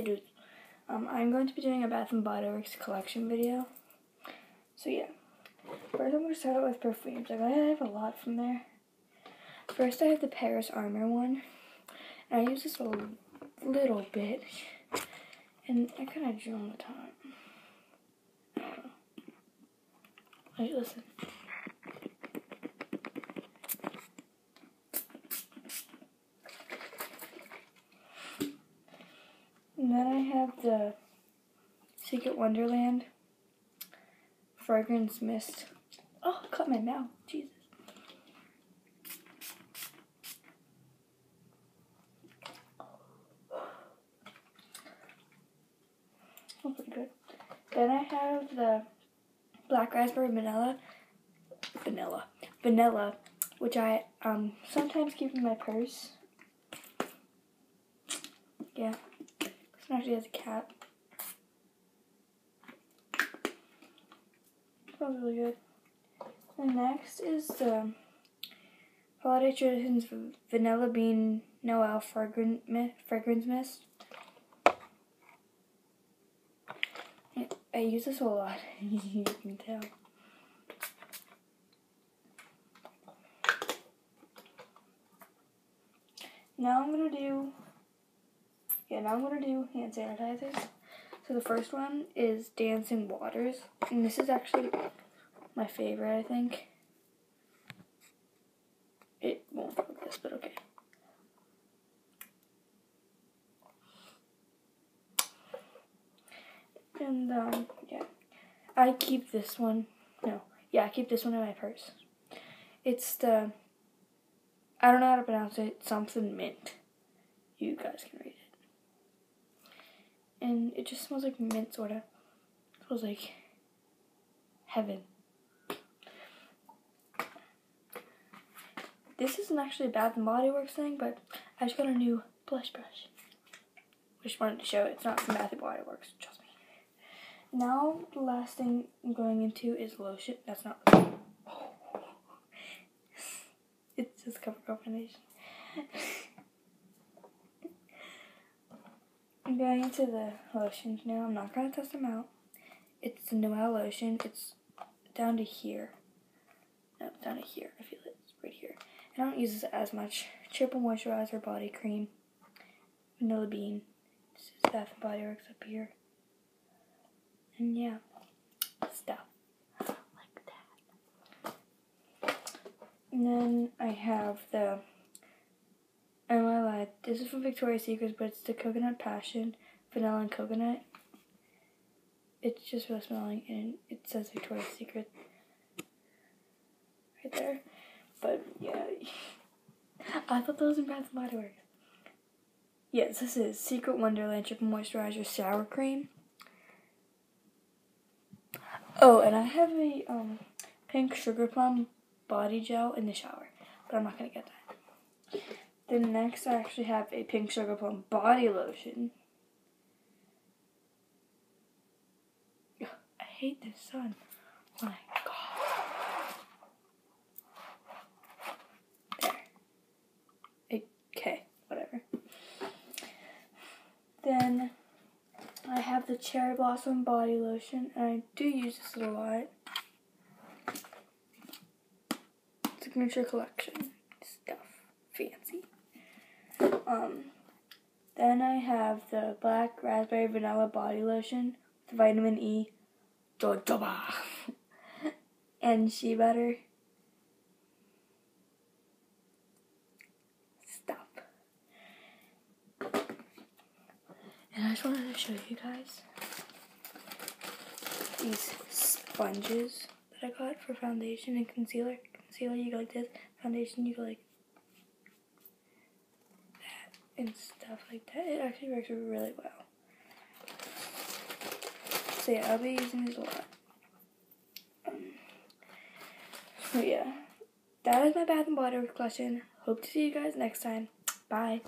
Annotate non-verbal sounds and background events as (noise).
Dude. Um, I'm going to be doing a Bath and Body Works collection video. So yeah. First I'm going to start out with perfumes. I have a lot from there. First I have the Paris Amour one. And I use this a little bit. And I kind of drew on the top. Wait, listen. And then I have the Secret Wonderland Fragrance Mist. Oh, cut my mouth. Jesus. Oh, pretty good. Then I have the Black Raspberry Vanilla. Vanilla. Vanilla, which I um sometimes keep in my purse. Yeah. Actually has a cap. Smells really good. And next is the Holiday Traditions Vanilla Bean Noel Fragrance Mist. I use this a lot, (laughs) you can tell. Now I'm going to do yeah, now I'm going to do hand sanitizers. So the first one is Dancing Waters. And this is actually my favorite, I think. It won't work this, but okay. And, um, yeah. I keep this one. No. Yeah, I keep this one in my purse. It's the, I don't know how to pronounce it, something mint. You guys can read it just smells like mint, of. It smells like heaven. This isn't actually a Bath and Body Works thing, but I just got a new blush brush. I Just wanted to show it. It's not from Bath and Body Works, trust me. Now, the last thing I'm going into is lotion. That's not. (laughs) it's just CoverGirl foundation. (laughs) I'm going into the lotions now. I'm not going to test them out. It's the Noel lotion. It's down to here. No, down to here. I feel it. It's right here. I don't use this as much. Triple Moisturizer Body Cream. Vanilla Bean. This is Bath and Body Works up here. And yeah, stuff like that. And then I have the Oh I lied. This is from Victoria's Secret, but it's the Coconut Passion, Vanilla and Coconut. It's just real smelling, and it says Victoria's Secret right there. But yeah, (laughs) I thought those in Bath and Body Works. Yes, this is Secret Wonderland Triple Moisturizer Sour Cream. Oh, and I have a um, pink sugar plum body gel in the shower, but I'm not gonna get that. Then next I actually have a pink sugar plum body lotion. I hate this sun. Oh my god. There. Okay, whatever. Then I have the cherry blossom body lotion and I do use this a lot. Signature collection stuff. Fancy. Um, then I have the black raspberry vanilla body lotion with vitamin E, jojoba, (laughs) and shea butter. Stop. And I just wanted to show you guys these sponges that I got for foundation and concealer. Concealer, you go like this. Foundation, you go like and stuff like that. It actually works really well. So yeah, I'll be using these a lot. Um, so yeah, that is my Bath and Body collection. Hope to see you guys next time. Bye.